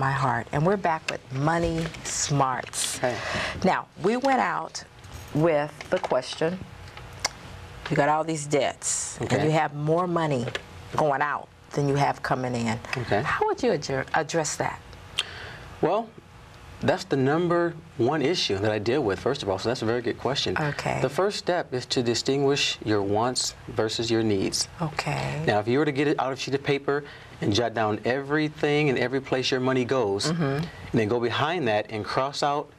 my heart, and we're back with Money Smarts. Okay. Now, we went out with the question you got all these debts, and you have more money going out than you have coming in. Okay. How would you address that? Well, that's the number one issue that I deal with, first of all, so that's a very good question. Okay. The first step is to distinguish your wants versus your needs. Okay. Now, if you were to get it out of a sheet of paper and jot down everything and every place your money goes, Mm-hmm. and then go behind that and cross out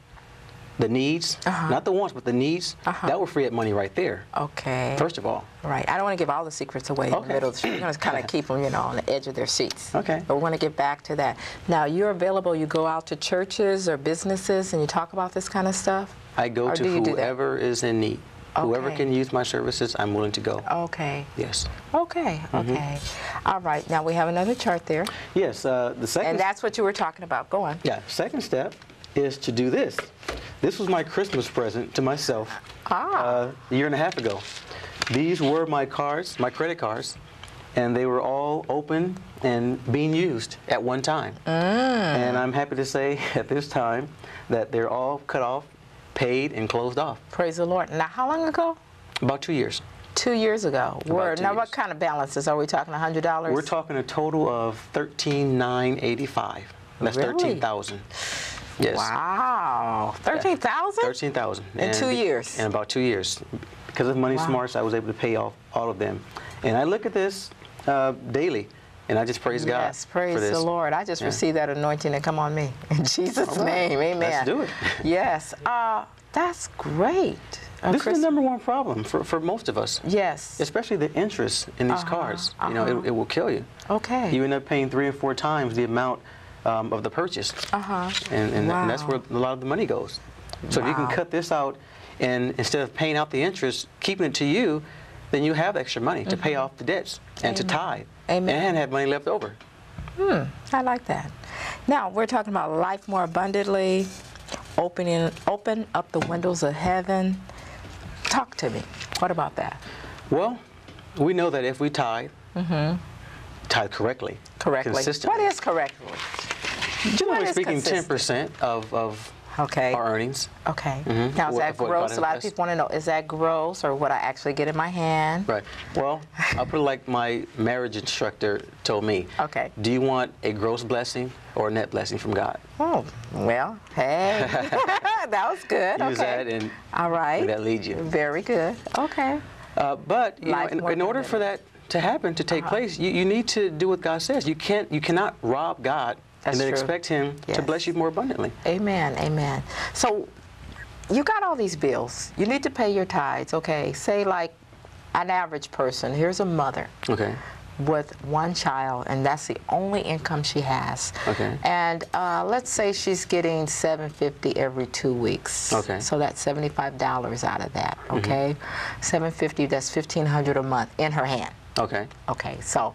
the needs, Uh-huh. not the wants, but the needs, Uh-huh. that will free up money right there, Okay. first of all. Right. I don't want to give all the secrets away in the Okay. middle. of the We're going to kind of keep them, you know, on the edge of their seats. Okay. But we want to get back to that. Now, you're available. You go out to churches or businesses and you talk about this kind of stuff? I go Or to you whoever is in need. Okay. Whoever can use my services, I'm willing to go. Okay. Yes. Okay. Mm-hmm. Okay. All right. Now, we have another chart there. Yes, uh, the second And that's what you were talking about. Go on. Yeah, second step is to do this. This was my Christmas present to myself Ah. uh, a year and a half ago. These were my cards, my credit cards, and they were all open and being used at one time. Mm. And I'm happy to say at this time that they're all cut off, paid, and closed off. Praise the Lord. Now, how long ago? About two years. Two years ago. Word. now, what kind of balances? Are we talking $100? We're talking a total of thirteen nine eighty five. That's Really? thirteen thousand. Yes. Wow. 13000 Thirteen thousand. In two years. In about two years, because of Money Wow. Smarts, I was able to pay off all of them, and I look at this uh, daily, and I just praise God Yes, praise the Lord. I just Yeah. received that anointing to come on me. In Jesus' right. name, amen. Let's do it. yes, uh, that's great. Uh, This Chris- is the number one problem for, for most of us, Yes. especially the interest in these Uh-huh, cards. You know, uh-huh. it, it will kill you. Okay. You end up paying three or four times the amount um, of the purchase, Uh-huh. and, and, and that's where a lot of the money goes. So if you can cut this out, and instead of paying out the interest, keeping it to you, then you have extra money to pay off the debts and to Mm-hmm. Tithe, Amen. and have money left over. Hmm, I like that. Now we're talking about life more abundantly, opening open up the windows of heaven. Talk to me. What about that? Well, we know that if we tithe, tithe correctly, Mm-hmm. Correctly. consistently, What is correctly? Generally speaking, 10% of, of Okay. our earnings. Okay. Mhm. Now is What- that gross? A lot of people want to know: is that gross or what I actually get in my hand? Right. Well, I'll put it like my marriage instructor told me. Okay. Do you want a gross blessing or a net blessing from God? Oh, well, hey, that was good. Use okay. that and All right. that lead you. Very good. Okay. Uh, but you know, in, in order for that to happen, to take place, you, you need to do what God says. You can't, you cannot rob God That's and then true. expect Him Yes. to bless you more abundantly. Amen. Amen. So, you got all these bills. You need to pay your tithes. Okay. Say like an average person. Here's a mother. Okay. with one child, and that's the only income she has. Okay. And uh, let's say she's getting 750 every two weeks. Okay. Mm-hmm. So that's 75 dollars out of that. Okay. 750. That's 1500 a month in her hand. Okay. Okay. So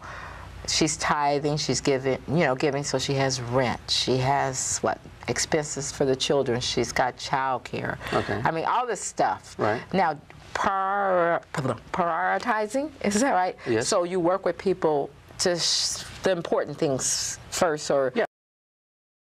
she's tithing. She's giving. You know, giving. So she has rent. She has what expenses for the children. She's got child care. Okay. I mean, all this stuff. Right. Now. Prior, prioritizing, is that right? Yes. So you work with people to sh- the important things first, or Yeah.